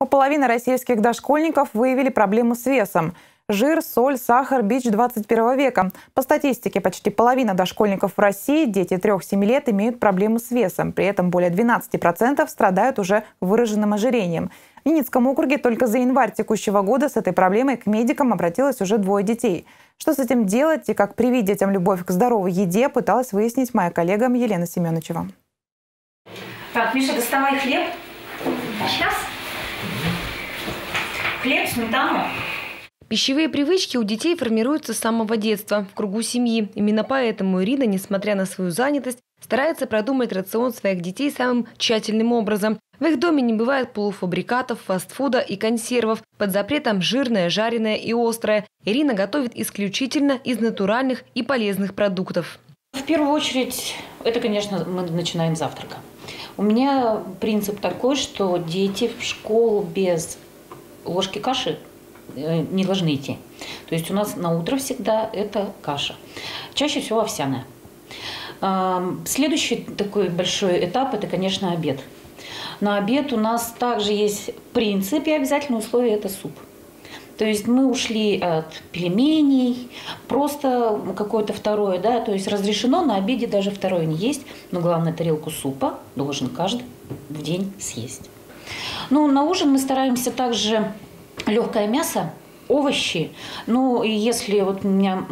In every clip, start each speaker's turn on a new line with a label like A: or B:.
A: У половины российских дошкольников выявили проблему с весом. Жир, соль, сахар – бич 21 века. По статистике, почти половина дошкольников в России, дети 3-7 лет, имеют проблемы с весом. При этом более 12% страдают уже выраженным ожирением. В Винницком округе только за январь текущего года с этой проблемой к медикам обратилось уже двое детей. Что с этим делать и как привить детям любовь к здоровой еде, пыталась выяснить моя коллега Елена Семеновичева.
B: Так, Миша, доставай хлеб. Сейчас. Хлеб, сметану.
C: Пищевые привычки у детей формируются с самого детства, в кругу семьи. Именно поэтому Ирина, несмотря на свою занятость, старается продумать рацион своих детей самым тщательным образом. В их доме не бывает полуфабрикатов, фастфуда и консервов. Под запретом жирное, жареное и острое. Ирина готовит исключительно из натуральных и полезных продуктов.
B: В первую очередь, это, конечно, мы начинаем с завтрака. У меня принцип такой, что дети в школу без ложки каши э, не должны идти. То есть у нас на утро всегда это каша. Чаще всего овсяная. Следующий такой большой этап – это, конечно, обед. На обед у нас также есть принцип и обязательное условие – это суп. То есть мы ушли от пельменей, просто какое-то второе, да, то есть разрешено на обеде даже второе не есть, но главное тарелку супа должен каждый в день съесть. Ну, на ужин мы стараемся также легкое мясо, овощи. Ну, и если вот у меня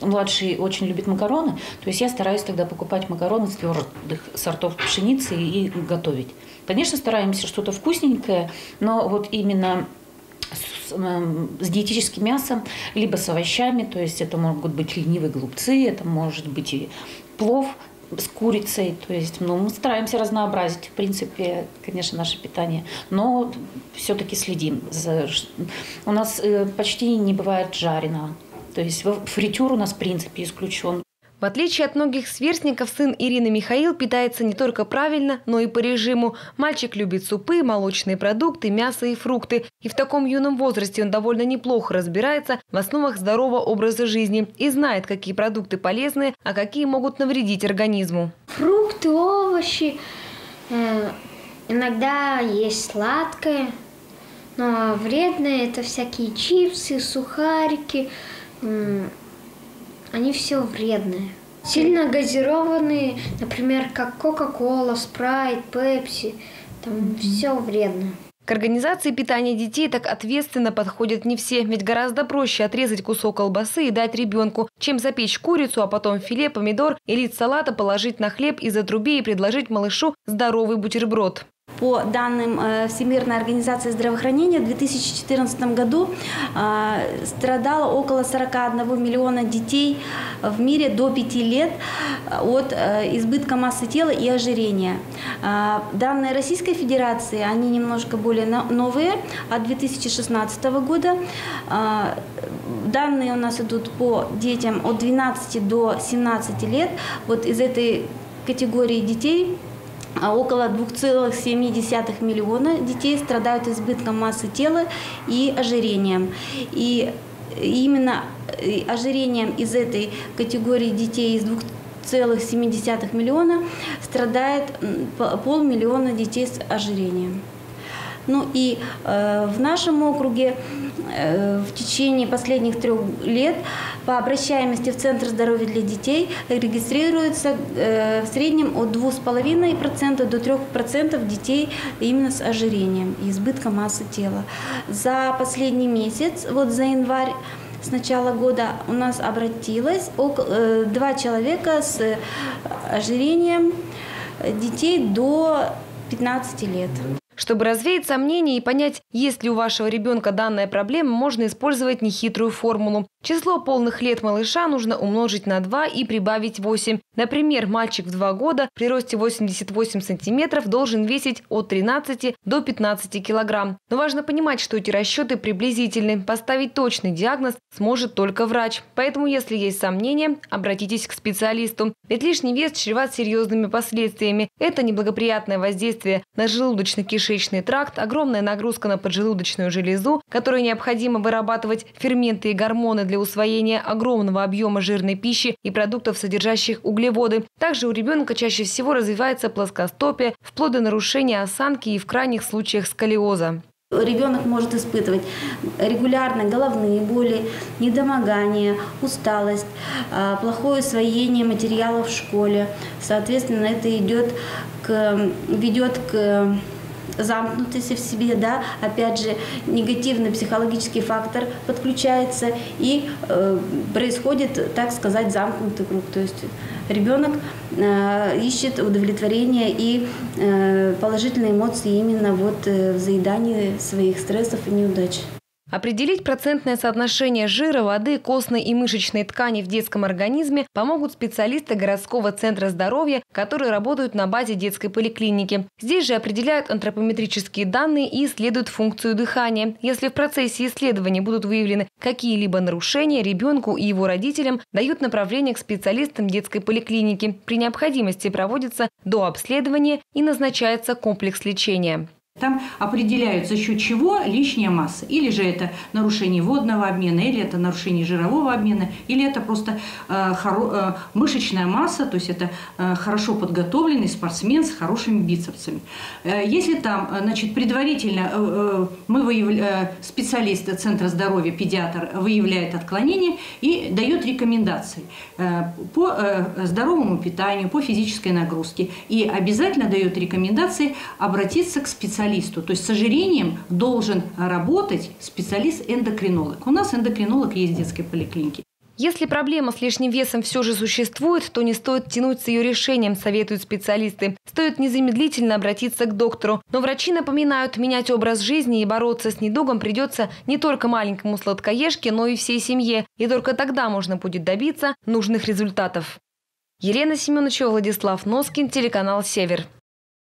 B: младший очень любит макароны, то есть я стараюсь тогда покупать макароны с твердых сортов пшеницы и готовить. Конечно, стараемся что-то вкусненькое, но вот именно с, с диетическим мясом, либо с овощами, то есть это могут быть ленивые голубцы, это может быть и плов с курицей. То есть ну, мы стараемся разнообразить, в принципе, конечно, наше питание. Но все-таки следим. За... У нас э, почти не бывает жареного. То есть фритюр у нас, в принципе, исключен.
C: В отличие от многих сверстников, сын Ирины Михаил питается не только правильно, но и по режиму. Мальчик любит супы, молочные продукты, мясо и фрукты. И в таком юном возрасте он довольно неплохо разбирается в основах здорового образа жизни и знает, какие продукты полезны, а какие могут навредить организму.
D: Фрукты, овощи, э, иногда есть сладкое, но вредное это всякие чипсы, сухарики, они все вредные. Сильно газированные, например, как Кока-Кола, Спрайт, Пепси, там mm-hmm. все вредно.
C: К организации питания детей так ответственно подходят не все, ведь гораздо проще отрезать кусок колбасы и дать ребенку, чем запечь курицу, а потом филе, помидор и лист салата положить на хлеб из отрубей и предложить малышу здоровый бутерброд.
E: По данным э, Всемирной организации здравоохранения, в 2014 году э, страдало около 41 миллиона детей в мире до 5 лет э, от избытка массы тела и ожирения. Данные Российской Федерации, они немножко более новые, от 2016 года. Данные у нас идут по детям от 12 до 17 лет. Вот из этой категории детей около 2,7 миллиона детей страдают избытком массы тела и ожирением. И именно ожирением из этой категории детей из 2,7 миллиона страдает полмиллиона детей с ожирением. Ну и э, в нашем округе э, в течение последних трех лет по обращаемости в Центр здоровья для детей регистрируется э, в среднем от 2,5% до 3% детей именно с ожирением и избытком массы тела. За последний месяц, вот за январь, с начала года у нас обратилось около, э, два человека с ожирением детей до 15 лет.
C: Чтобы развеять сомнения и понять, есть ли у вашего ребенка данная проблема, можно использовать нехитрую формулу. Число полных лет малыша нужно умножить на 2 и прибавить 8. Например, мальчик в 2 года при росте 88 сантиметров должен весить от 13 до 15 килограмм. Но важно понимать, что эти расчеты приблизительны. Поставить точный диагноз сможет только врач. Поэтому, если есть сомнения, обратитесь к специалисту. Ведь лишний вес чреват серьезными последствиями. Это неблагоприятное воздействие на желудочно-кишечный тракт, огромная нагрузка на поджелудочную железу, которой необходимо вырабатывать ферменты и гормоны для для усвоения огромного объема жирной пищи и продуктов, содержащих углеводы. Также у ребенка чаще всего развивается плоскостопие, вплоть до нарушения осанки и в крайних случаях сколиоза.
E: Ребенок может испытывать регулярно головные боли, недомогание, усталость, а, плохое усвоение материалов в школе. Соответственно, это идет к, ведет к замкнутости в себе, да, опять же, негативный психологический фактор подключается и э, происходит, так сказать, замкнутый круг. То есть ребенок э, ищет удовлетворение и э, положительные эмоции именно вот э, в заедании своих стрессов и неудач.
C: Определить процентное соотношение жира, воды, костной и мышечной ткани в детском организме помогут специалисты городского центра здоровья, которые работают на базе детской поликлиники. Здесь же определяют антропометрические данные и исследуют функцию дыхания. Если в процессе исследования будут выявлены какие-либо нарушения, ребенку и его родителям дают направление к специалистам детской поликлиники. При необходимости проводится дообследование и назначается комплекс лечения.
F: Там определяют, за счет чего лишняя масса. Или же это нарушение водного обмена, или это нарушение жирового обмена, или это просто э, хоро, э, мышечная масса, то есть это э, хорошо подготовленный спортсмен с хорошими бицепсами. Э, если там, э, значит, предварительно э, э, мы выявля, э, специалист Центра здоровья, педиатр, выявляет отклонение и дает рекомендации э, по э, здоровому питанию, по физической нагрузке. И обязательно дает рекомендации обратиться к специалисту специалисту. То есть с ожирением должен работать специалист-эндокринолог. У нас эндокринолог есть в детской поликлинике.
C: Если проблема с лишним весом все же существует, то не стоит тянуть с ее решением, советуют специалисты. Стоит незамедлительно обратиться к доктору. Но врачи напоминают, менять образ жизни и бороться с недугом придется не только маленькому сладкоежке, но и всей семье. И только тогда можно будет добиться нужных результатов. Елена Семеновичева, Владислав Носкин, телеканал «Север».